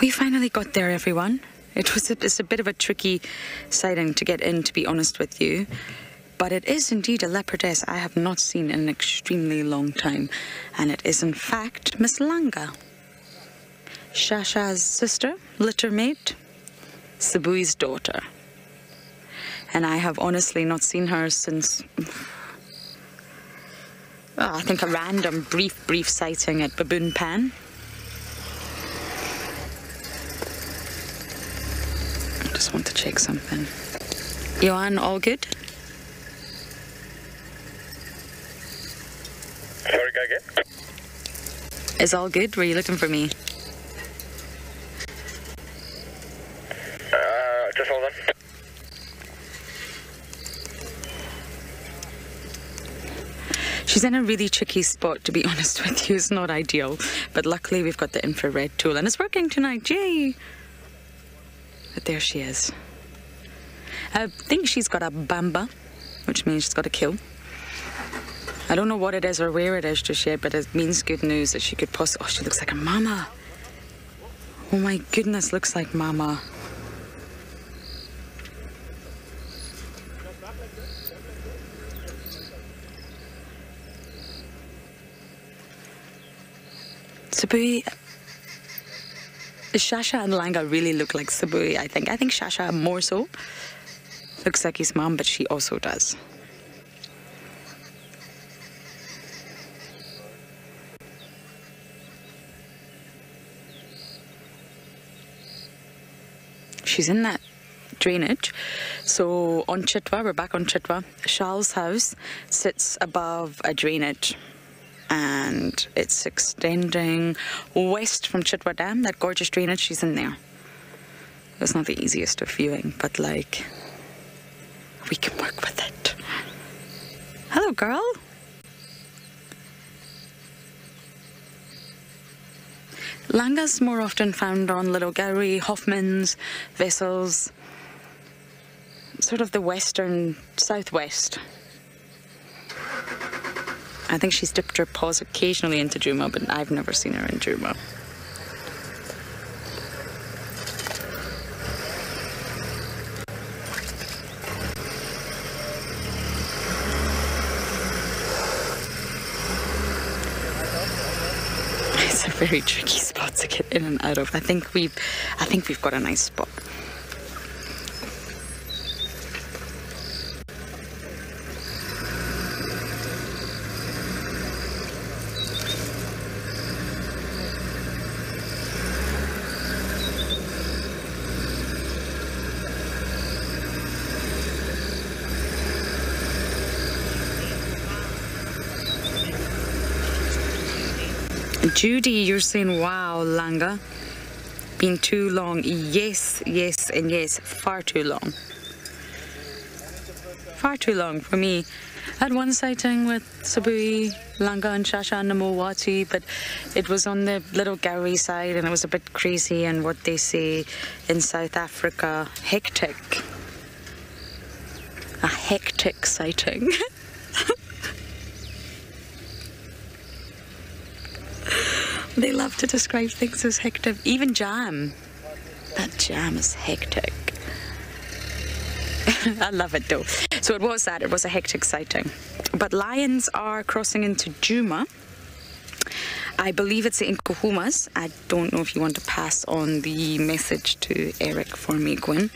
We finally got there, everyone. It was a, it's a bit of a tricky sighting to get in, to be honest with you. But it is indeed a leopardess I have not seen in an extremely long time. And it is, in fact, Miss Langa. Shasha's sister, litter mate, Sibui's daughter. And I have honestly not seen her since. Oh, I think a random brief, brief sighting at Baboon Pan. Just want to check something. Johan, all good? Sorry, go again. Is all good? Were you looking for me? Uh, just hold on. She's in a really tricky spot, to be honest with you. It's not ideal. But luckily, we've got the infrared tool and it's working tonight. Yay! But there she is. I think she's got a bamba, which means she's got a kill. I don't know what it is or where it is just yet, but it means good news that she could possibly. Oh, she looks like a mama. Oh my goodness, looks like mama. Sabui. Shasha and Langa really look like Sabui, I think. I think Shasha more so. Looks like his mom, but she also does. She's in that drainage. So on Chitwa, we're back on Chitwa. Charles' house sits above a drainage and it's extending west from Chitwa Dam. That gorgeous drainage, she's in there. It's not the easiest of viewing, but like, we can work with it. Hello, girl. Langa's more often found on Little Gowrie, Hoffman's, vessels, sort of the western southwest. I think she's dipped her paws occasionally into Djuma, but I've never seen her in Djuma. It's a very tricky spot to get in and out of. I think we've, I think we've got a nice spot. Judy, you're saying, wow, Langa. Been too long. Yes, yes, and yes. Far too long. Far too long for me. I had one sighting with Sabui, Langa, and Shasha and Namowati, but it was on the little gallery side and it was a bit crazy and what they say in South Africa, hectic. A hectic sighting. They love to describe things as hectic. Even jam. That jam is hectic. I love it though. So it was that. It was a hectic sighting. But lions are crossing into Djuma. I believe it's in Nkuhumas. I don't know if you want to pass on the message to Eric for me, Gwen.